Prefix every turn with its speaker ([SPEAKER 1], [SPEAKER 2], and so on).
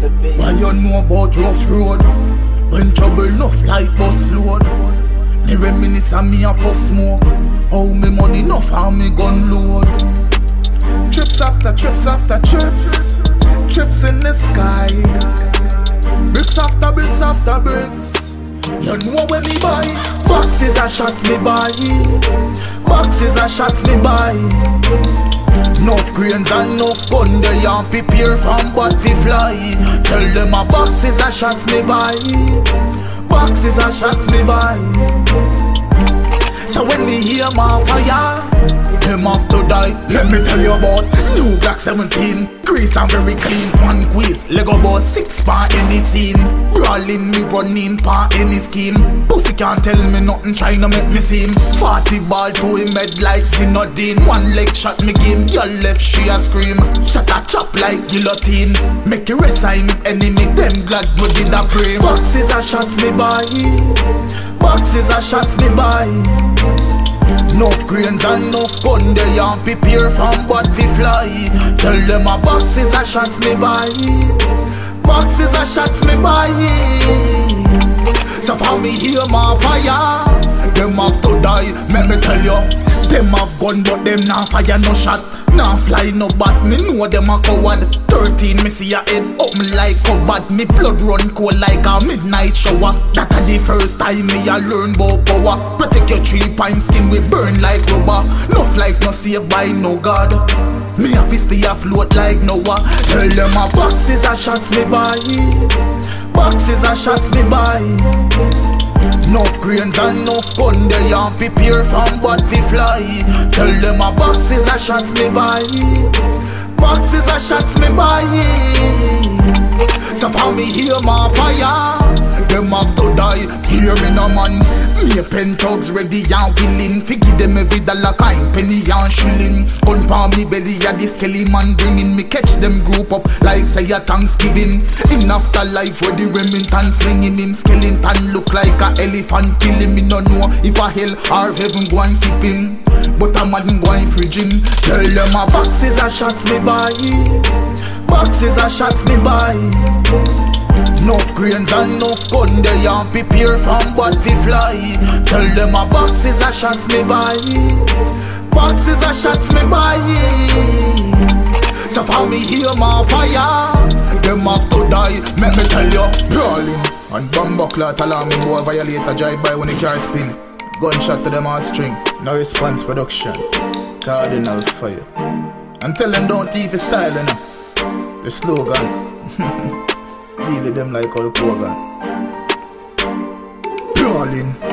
[SPEAKER 1] Why you know about rough road? When trouble enough like bus load. Me reminisce and me a puff smoke. How me money enough and me gun load. Trips after trips after trips. Trips in the sky. Bricks after bricks after bricks. You know where me buy. Boxes are shots me buy. Boxes are shots me buy. Enough grains and enough gun they and prepare from what we fly. Tell them a boxes are shots me buy. Boxes are shots me buy. So when me hear my fire, them have to die. Let me tell you about New Black 17. Grease and very clean. One quiz, Lego boss six pa any scene. Brawling me running pa any scheme. Pussy can't tell me nothing, trying to make me seem. 40 ball to him head like Zinedine. One leg shot me game, girl left she a scream. Shot a chop like guillotine. Make you resign enemy, them glad we did a pray. Boxes are shots me buy. Boxes are shots me buy. Enough grains and enough gun they and prepare from what we fly. Tell them a boxes are shots me buy. Boxes are shots me buy. So for me hear my fire, them have to die. Let me tell you, them have gun but them not fire no shot. Nah fly no bat, me know them a coward. 13, me see a head up me like cupboard Me blood run cold like a midnight shower. That a the first time me a learn about power. Protect your three pine skin we burn like rubber. Enough life no saved by no God. Me a fist stay afloat like Noah. Tell them a boxes a shots me buy. Boxes a shots me buy Enough grains and enough gun they and prepare from what we fly. Tell them a boxes a shots me buy. Boxes a shots me buy. So for me hear my fire Them have to die. Hear me no man. Me a pen thugs ready and willing. Fi give them every dollar kind penny and shilling. Gun pa me belly a the Kelly man bringing. Me catch them group up like say a Thanksgiving. In afterlife where the Remington flinging him Skeleton look like a elephant killing. Me No know if a hell or heaven go and keep him. But a man go and fridge Tell them a boxes a shots me buy. Boxes a shots me buy Enough grains and enough gun they and prepare from what we fly. Tell them a boxes a shots me buy. Boxes a shots me buy. So for me hear my fire. Them have to die, make me tell you Brawling. And bomb clot alarm boy violate a drive by when the car spin. Gunshot to them heartstring, no response production. Kaadinal Fyah. And tell them don't his style know. The slogan Deal with them like all the gun Brawling